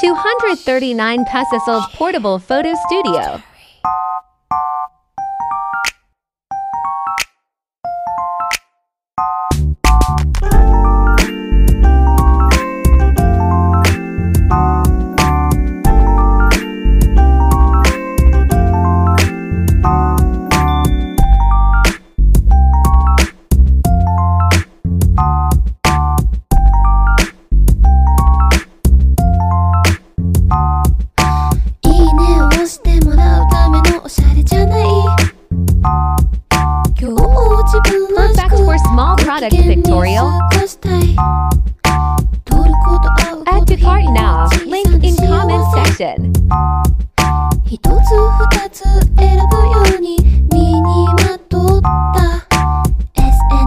239 pesos portable photo studio. Perfect for small product pictorial. Add to cart now. Link in comment section. 一つ二つ選ぶように身にまとった